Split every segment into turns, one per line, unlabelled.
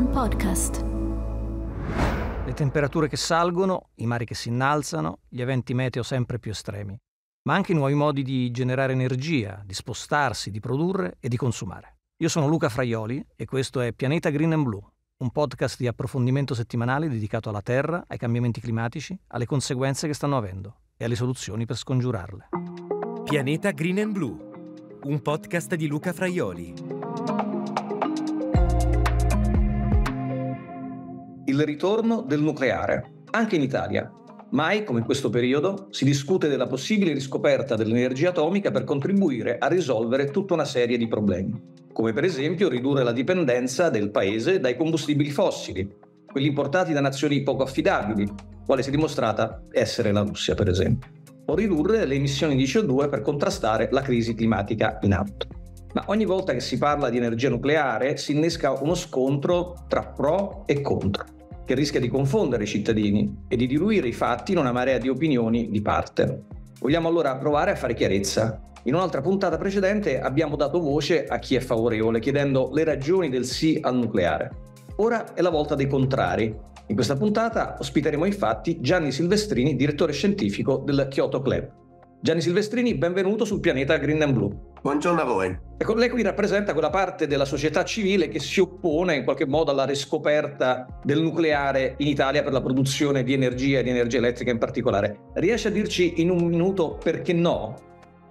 One Podcast.
Le temperature che salgono, i mari che si innalzano, gli eventi meteo sempre più estremi, ma anche nuovi modi di generare energia, di spostarsi, di produrre e di consumare. Io sono Luca Fraioli e questo è Pianeta Green and Blue, un podcast di approfondimento settimanale dedicato alla Terra, ai cambiamenti climatici, alle conseguenze che stanno avendo e alle soluzioni per scongiurarle.
Pianeta Green and Blue, un podcast di Luca Fraioli.
Il ritorno del nucleare, anche in Italia. Mai, come in questo periodo, si discute della possibile riscoperta dell'energia atomica per contribuire a risolvere tutta una serie di problemi, come per esempio ridurre la dipendenza del paese dai combustibili fossili, quelli importati da nazioni poco affidabili, quale si è dimostrata essere la Russia, per esempio, o ridurre le emissioni di CO2 per contrastare la crisi climatica in atto. Ma ogni volta che si parla di energia nucleare si innesca uno scontro tra pro e contro, che rischia di confondere i cittadini e di diluire i fatti in una marea di opinioni di parte. Vogliamo allora provare a fare chiarezza. In un'altra puntata precedente abbiamo dato voce a chi è favorevole, chiedendo le ragioni del sì al nucleare. Ora è la volta dei contrari, in questa puntata ospiteremo infatti Gianni Silvestrini, direttore scientifico del Kyoto Club. Gianni Silvestrini, benvenuto sul pianeta Green and Blue.
Buongiorno a voi.
Ecco, lei qui rappresenta quella parte della società civile che si oppone in qualche modo alla riscoperta del nucleare in Italia per la produzione di energia e di energia elettrica in particolare. Riesce a dirci in un minuto perché no?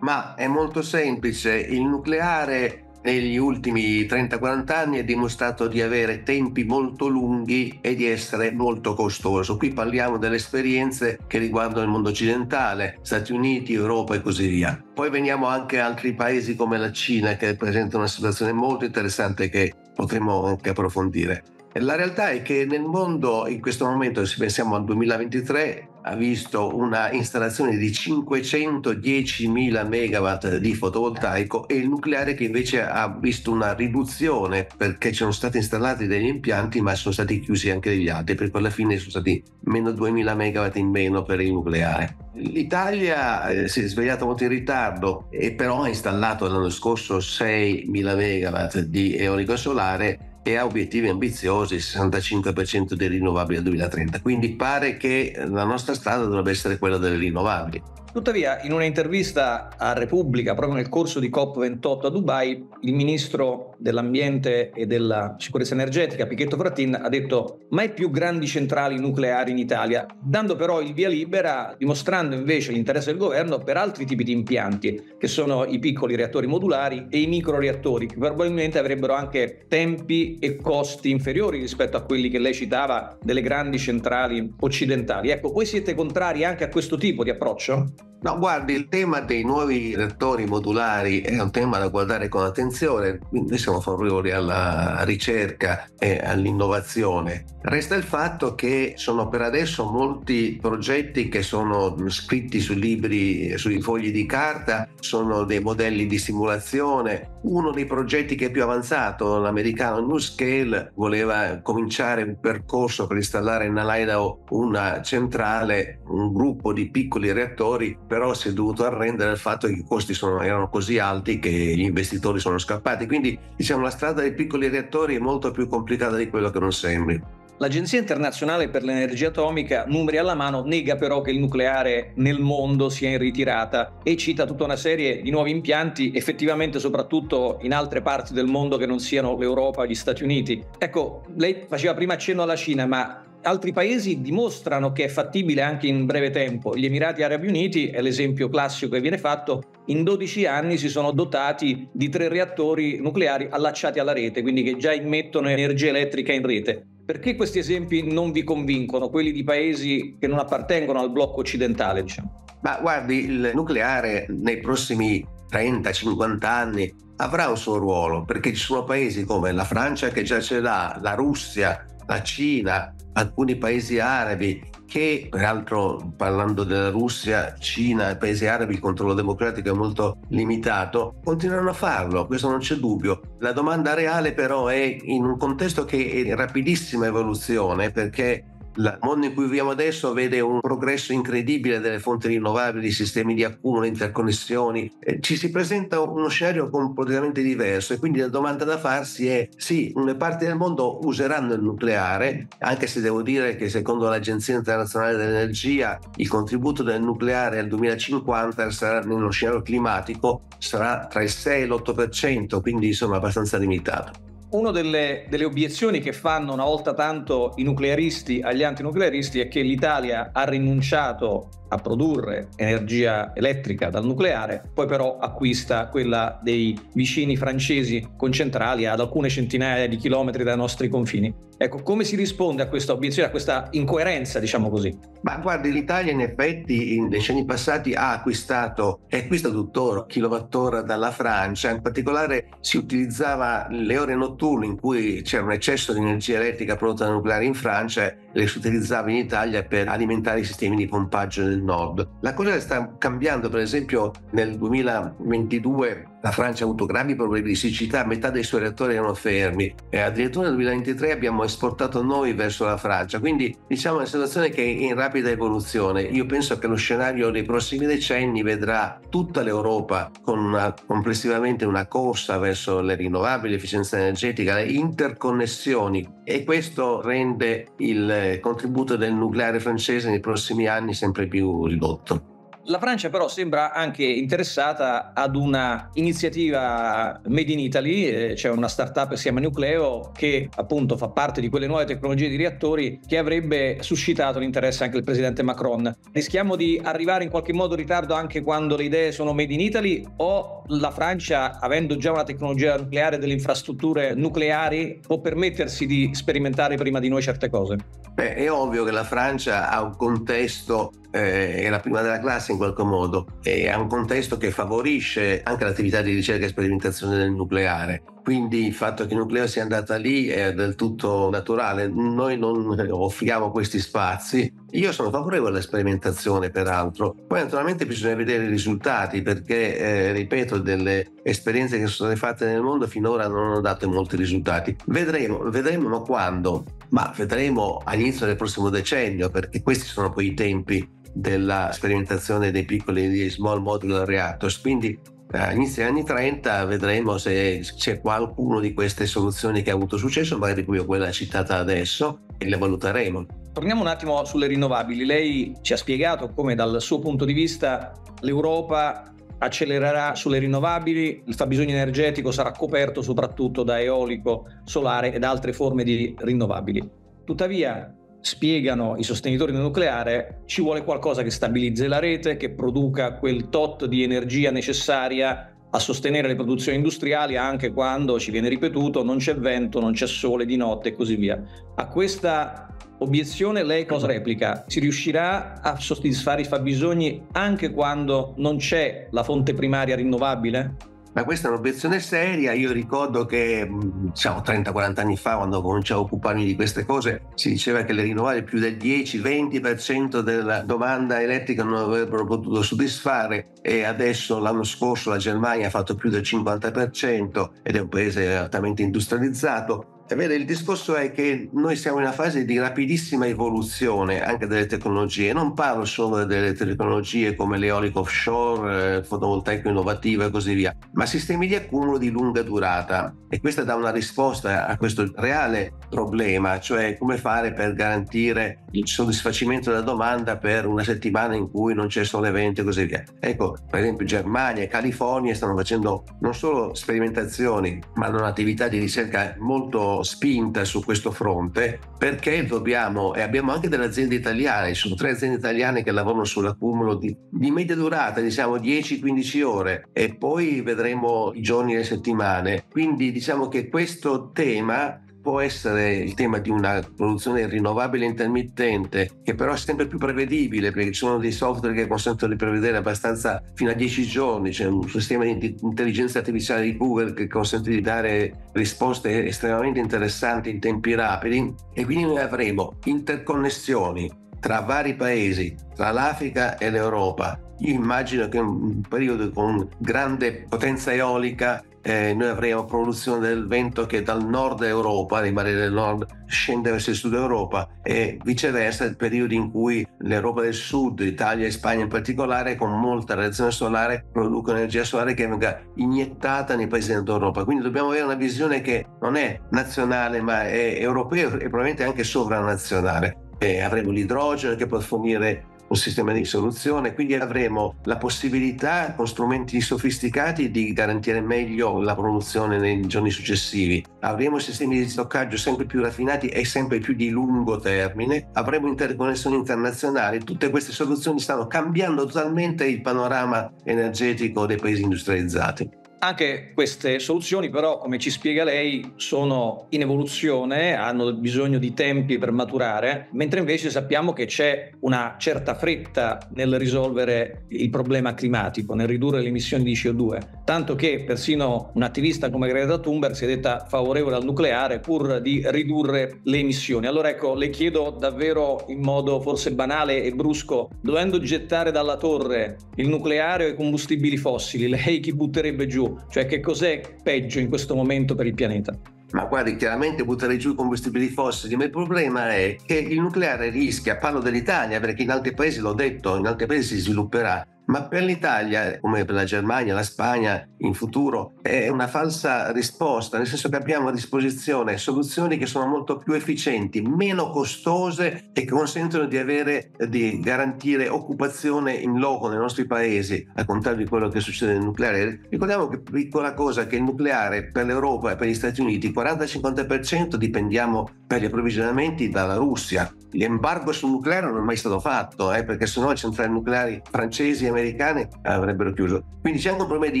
Ma è molto semplice, il nucleare negli ultimi 30-40 anni ha dimostrato di avere tempi molto lunghi e di essere molto costoso. Qui parliamo delle esperienze che riguardano il mondo occidentale, Stati Uniti, Europa e così via. Poi veniamo anche a altri paesi come la Cina che presentano una situazione molto interessante che potremo anche approfondire. La realtà è che nel mondo in questo momento, se pensiamo al 2023, ha visto una installazione di 510.000 megawatt di fotovoltaico e il nucleare che invece ha visto una riduzione perché ci sono stati installati degli impianti ma sono stati chiusi anche degli altri, per cui alla fine sono stati meno 2.000 megawatt in meno per il nucleare. L'Italia eh, si è svegliata molto in ritardo e però ha installato l'anno scorso 6.000 megawatt di eolico solare e ha obiettivi ambiziosi, 65% dei rinnovabili al 2030. Quindi pare che la nostra strada dovrebbe essere quella delle rinnovabili.
Tuttavia, in un'intervista a Repubblica, proprio nel corso di COP28 a Dubai, il ministro dell'Ambiente e della Sicurezza Energetica, Pichetto Frattin, ha detto mai più grandi centrali nucleari in Italia, dando però il via libera, dimostrando invece l'interesse del governo per altri tipi di impianti, che sono i piccoli reattori modulari e i microreattori, che probabilmente avrebbero anche tempi e costi inferiori rispetto a quelli che lei citava delle grandi centrali occidentali. Ecco, voi siete contrari anche a questo tipo di approccio?
No, guardi, il tema dei nuovi reattori modulari è un tema da guardare con attenzione. Noi siamo favorevoli alla ricerca e all'innovazione. Resta il fatto che sono per adesso molti progetti che sono scritti sui libri, sui fogli di carta, sono dei modelli di simulazione. Uno dei progetti che è più avanzato, l'americano New Scale, voleva cominciare un percorso per installare in Alaidao una centrale, un gruppo di piccoli reattori però si è dovuto arrendere al fatto che i costi sono, erano così alti che gli investitori sono scappati. Quindi diciamo la strada dei piccoli reattori è molto più complicata di quello che non sembri.
L'Agenzia internazionale per l'energia atomica, numeri alla mano, nega però che il nucleare nel mondo sia in ritirata e cita tutta una serie di nuovi impianti, effettivamente soprattutto in altre parti del mondo che non siano l'Europa o gli Stati Uniti. Ecco, lei faceva prima accenno alla Cina, ma altri paesi dimostrano che è fattibile anche in breve tempo. Gli Emirati Arabi Uniti è l'esempio classico che viene fatto. In 12 anni si sono dotati di tre reattori nucleari allacciati alla rete, quindi che già immettono energia elettrica in rete. Perché questi esempi non vi convincono, quelli di paesi che non appartengono al blocco occidentale, diciamo?
Ma guardi, il nucleare nei prossimi 30-50 anni avrà un suo ruolo, perché ci sono paesi come la Francia che già ce l'ha, la Russia, la Cina, alcuni paesi arabi che peraltro parlando della Russia, Cina e paesi arabi il controllo democratico è molto limitato, continueranno a farlo, questo non c'è dubbio. La domanda reale però è in un contesto che è in rapidissima evoluzione perché il mondo in cui viviamo adesso vede un progresso incredibile delle fonti rinnovabili, sistemi di accumulo, interconnessioni. Ci si presenta uno scenario completamente diverso e quindi la domanda da farsi è sì, una parte del mondo useranno il nucleare, anche se devo dire che secondo l'Agenzia internazionale dell'energia il contributo del nucleare al 2050 sarà nello scenario climatico sarà tra il 6 e l'8%, quindi insomma abbastanza limitato.
Una delle, delle, obiezioni che fanno una volta tanto i nuclearisti agli antinuclearisti è che l'Italia ha rinunciato a produrre energia elettrica dal nucleare, poi però acquista quella dei vicini francesi con centrali ad alcune centinaia di chilometri dai nostri confini. Ecco, come si risponde a questa obiezione, a questa incoerenza, diciamo così?
Ma guardi, l'Italia in effetti in decenni passati ha acquistato e acquista tuttora kilowattora dalla Francia, in particolare si utilizzava le ore notturne in cui c'era un eccesso di energia elettrica prodotta da nucleare in Francia le si utilizzava in Italia per alimentare i sistemi di pompaggio del nord. La cosa sta cambiando, per esempio nel 2022 la Francia ha avuto gravi problemi di siccità, metà dei suoi reattori erano fermi e addirittura nel 2023 abbiamo esportato noi verso la Francia, quindi diciamo una situazione che è in rapida evoluzione. Io penso che lo scenario dei prossimi decenni vedrà tutta l'Europa con una, complessivamente una corsa verso le rinnovabili, l'efficienza energetica, le interconnessioni e questo rende il contributo del nucleare francese nei prossimi anni sempre più ridotto.
La Francia però sembra anche interessata ad una iniziativa made in Italy, eh, c'è una startup che si chiama Nucleo che appunto fa parte di quelle nuove tecnologie di reattori che avrebbe suscitato l'interesse anche del presidente Macron. Rischiamo di arrivare in qualche modo in ritardo anche quando le idee sono made in Italy o la Francia, avendo già una tecnologia nucleare e delle infrastrutture nucleari, può permettersi di sperimentare prima di noi certe cose?
Beh, è ovvio che la Francia ha un contesto eh, è la prima della classe in qualche modo e ha un contesto che favorisce anche l'attività di ricerca e sperimentazione del nucleare. Quindi il fatto che il nucleo sia andata lì è del tutto naturale. Noi non offriamo questi spazi. Io sono favorevole alla sperimentazione, peraltro. Poi naturalmente bisogna vedere i risultati perché, eh, ripeto, delle esperienze che sono state fatte nel mondo finora non hanno dato molti risultati. Vedremo, vedremo ma quando? Ma vedremo all'inizio del prossimo decennio perché questi sono poi i tempi della sperimentazione dei piccoli small modular reactors. Quindi all'inizio degli anni 30 vedremo se c'è qualcuno di queste soluzioni che ha avuto successo, magari come quella citata adesso, e le valuteremo.
Torniamo un attimo sulle rinnovabili. Lei ci ha spiegato come dal suo punto di vista l'Europa accelererà sulle rinnovabili, il fabbisogno energetico sarà coperto soprattutto da eolico, solare ed altre forme di rinnovabili. Tuttavia, spiegano i sostenitori del nucleare, ci vuole qualcosa che stabilizzi la rete, che produca quel tot di energia necessaria a sostenere le produzioni industriali anche quando ci viene ripetuto non c'è vento, non c'è sole di notte e così via. A questa obiezione lei cosa replica? Si riuscirà a soddisfare i fabbisogni anche quando non c'è la fonte primaria rinnovabile?
Ma questa è un'obiezione seria. Io ricordo che diciamo 30-40 anni fa, quando cominciavo a occuparmi di queste cose, si diceva che le rinnovabili più del 10-20% della domanda elettrica non avrebbero potuto soddisfare e adesso l'anno scorso la Germania ha fatto più del 50% ed è un paese altamente industrializzato Vede, il discorso è che noi siamo in una fase di rapidissima evoluzione anche delle tecnologie. Non parlo solo delle tecnologie come l'eolico offshore, il fotovoltaico innovativo e così via, ma sistemi di accumulo di lunga durata. E questa dà una risposta a questo reale problema, cioè come fare per garantire il soddisfacimento della domanda per una settimana in cui non c'è sole vento e così via. Ecco, per esempio Germania e California stanno facendo non solo sperimentazioni, ma hanno un'attività di ricerca molto spinta su questo fronte perché dobbiamo, e abbiamo anche delle aziende italiane, ci sono tre aziende italiane che lavorano sull'accumulo di, di media durata, diciamo 10-15 ore e poi vedremo i giorni e le settimane. Quindi diciamo che questo tema può essere il tema di una produzione rinnovabile intermittente, che però è sempre più prevedibile, perché ci sono dei software che consentono di prevedere abbastanza fino a 10 giorni, c'è un sistema di intelligenza artificiale di Google che consente di dare risposte estremamente interessanti in tempi rapidi e quindi noi avremo interconnessioni tra vari paesi, tra l'Africa e l'Europa. Io immagino che un periodo con grande potenza eolica eh, noi avremo produzione del vento che dal nord Europa, dei mari del nord, scende verso il sud Europa e viceversa il periodo in cui l'Europa del sud, Italia e Spagna in particolare, con molta radiazione solare, producono energia solare che venga iniettata nei paesi dell'Europa. Quindi dobbiamo avere una visione che non è nazionale ma è europea e probabilmente anche sovranazionale. E avremo l'idrogeno che può fornire un sistema di soluzione, quindi avremo la possibilità con strumenti sofisticati di garantire meglio la produzione nei giorni successivi. Avremo sistemi di stoccaggio sempre più raffinati e sempre più di lungo termine, avremo interconnessioni internazionali, tutte queste soluzioni stanno cambiando totalmente il panorama energetico dei paesi industrializzati.
Anche queste soluzioni però, come ci spiega lei, sono in evoluzione, hanno bisogno di tempi per maturare, mentre invece sappiamo che c'è una certa fretta nel risolvere il problema climatico, nel ridurre le emissioni di CO2, tanto che persino un'attivista come Greta Thunberg si è detta favorevole al nucleare pur di ridurre le emissioni. Allora ecco, le chiedo davvero in modo forse banale e brusco, dovendo gettare dalla torre il nucleare o i combustibili fossili, lei chi butterebbe giù? Cioè che cos'è peggio in questo momento per il pianeta?
Ma guardi, chiaramente buttare giù i combustibili fossili, ma il problema è che il nucleare rischia, parlo dell'Italia perché in altri paesi, l'ho detto, in altri paesi si svilupperà, ma per l'Italia, come per la Germania, la Spagna in futuro, è una falsa risposta, nel senso che abbiamo a disposizione soluzioni che sono molto più efficienti, meno costose e che consentono di, avere, di garantire occupazione in loco nei nostri paesi, al contrario di quello che succede nel nucleare. Ricordiamo che piccola cosa che il nucleare per l'Europa e per gli Stati Uniti, 40-50% dipendiamo per gli approvvigionamenti dalla Russia. L'embargo sul nucleare non è mai stato fatto, eh, perché sennò le centrali nucleari francesi e americane avrebbero chiuso. Quindi c'è anche un problema di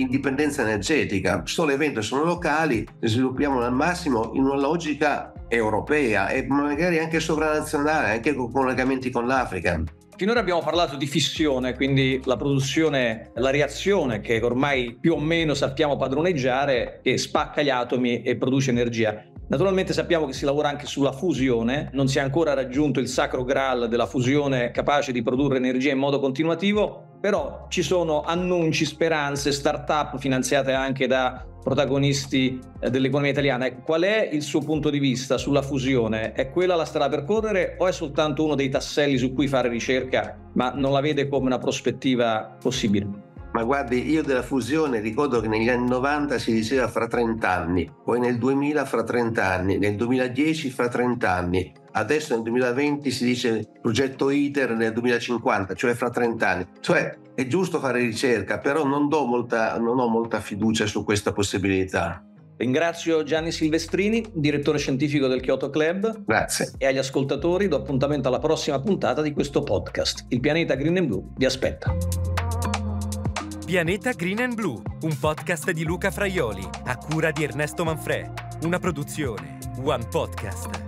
indipendenza energetica. Solo eventi sono locali, li sviluppiamo al massimo in una logica europea e magari anche sovranazionale, anche con collegamenti con l'Africa.
Finora abbiamo parlato di fissione, quindi la produzione, la reazione che ormai più o meno sappiamo padroneggiare, che spacca gli atomi e produce energia. Naturalmente sappiamo che si lavora anche sulla fusione, non si è ancora raggiunto il sacro graal della fusione capace di produrre energia in modo continuativo, però ci sono annunci, speranze, start-up finanziate anche da protagonisti eh, dell'economia italiana. Qual è il suo punto di vista sulla fusione? È quella la strada per correre o è soltanto uno dei tasselli su cui fare ricerca, ma non la vede come una prospettiva possibile?
Ma guardi, io della fusione ricordo che negli anni 90 si diceva fra 30 anni, poi nel 2000 fra 30 anni, nel 2010 fra 30 anni, adesso nel 2020 si dice progetto ITER nel 2050, cioè fra 30 anni. Cioè è giusto fare ricerca, però non, molta, non ho molta fiducia su questa possibilità.
Ringrazio Gianni Silvestrini, direttore scientifico del Kyoto Club.
Grazie.
E agli ascoltatori do appuntamento alla prossima puntata di questo podcast. Il pianeta Green and Blue vi aspetta.
Pianeta Green and Blue, un podcast di Luca Fraioli, a cura di Ernesto Manfred. Una produzione One Podcast.